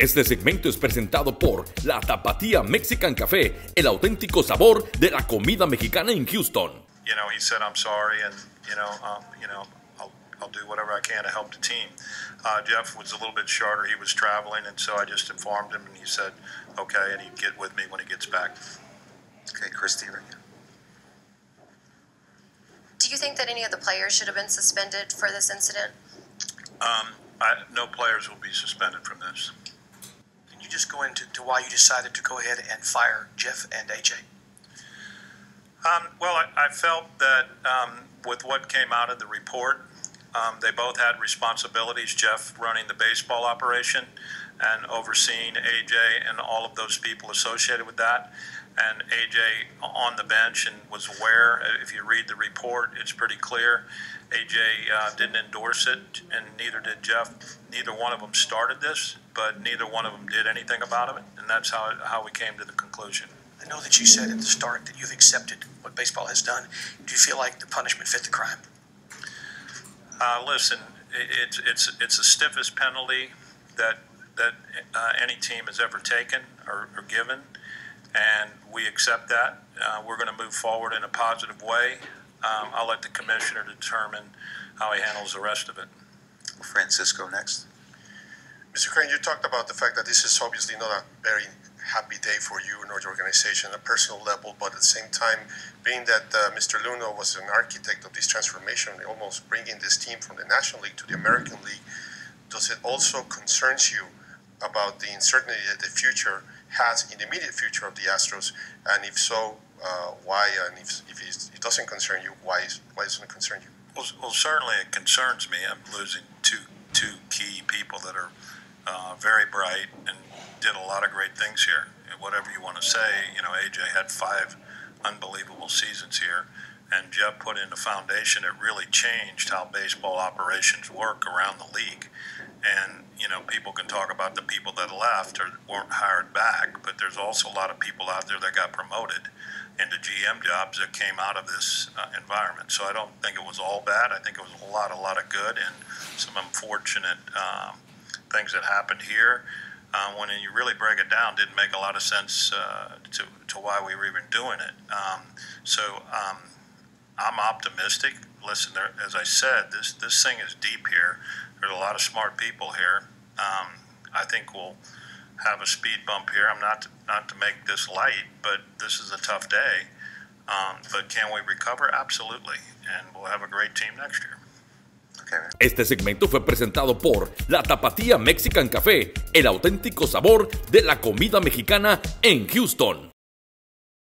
Este segmento es presentado por La Tapatía Mexican Café, el auténtico sabor de la comida mexicana en Houston. You know, he said, I'm sorry, and, you know, um, you know, I'll, I'll do whatever I can to help the team. Uh, Jeff was a little bit shorter. He was traveling, and so I just informed him, and he said, okay, and he'd get with me when he gets back. Okay, Christy, right here. Do you think that any of the players should have been suspended for this incident? Um, I, no players will be suspended from this. You just go into to why you decided to go ahead and fire Jeff and AJ? Um, well, I, I felt that um, with what came out of the report, um, they both had responsibilities. Jeff running the baseball operation and overseeing AJ and all of those people associated with that. And AJ on the bench and was aware. If you read the report, it's pretty clear. AJ uh, didn't endorse it, and neither did Jeff. Neither one of them started this, but neither one of them did anything about it, and that's how how we came to the conclusion. I know that you said at the start that you've accepted what baseball has done. Do you feel like the punishment fit the crime? Uh, listen, it, it's it's it's the stiffest penalty that that uh, any team has ever taken or, or given, and we accept that. Uh, we're going to move forward in a positive way. Um, I'll let the commissioner determine how he handles the rest of it. Francisco next. Mr. Crane, you talked about the fact that this is obviously not a very happy day for you nor your organization on a personal level, but at the same time, being that uh, Mr. Luhnow was an architect of this transformation, almost bringing this team from the National League to the American League, does it also concerns you about the uncertainty that the future has in the immediate future of the Astros? And if so, uh, why? And if, if it doesn't concern you, why, is, why doesn't it concern you? Well, well, certainly it concerns me. I'm losing two two key people that are uh, very bright and did a lot of great things here. Whatever you want to say, you know, AJ had five unbelievable seasons here, and Jeff put in a foundation that really changed how baseball operations work around the league. And you know, people can talk about the people that left or weren't hired back, but there's also a lot of people out there that got promoted into GM jobs that came out of this uh, environment. So I don't think it was all bad. I think it was a lot, a lot of good, and some unfortunate um, things that happened here. Uh, when you really break it down, didn't make a lot of sense uh, to, to why we were even doing it. Um, so um, I'm optimistic. Listen, there, as I said, this this thing is deep here. There's a lot of smart people here. Um, I think we'll have a speed bump here. I'm not to, not to make this light, but this is a tough day. Um, but can we recover? Absolutely, and we'll have a great team next year. Este segmento fue presentado por La Tapatía Mexican Café, el auténtico sabor de la comida mexicana en Houston.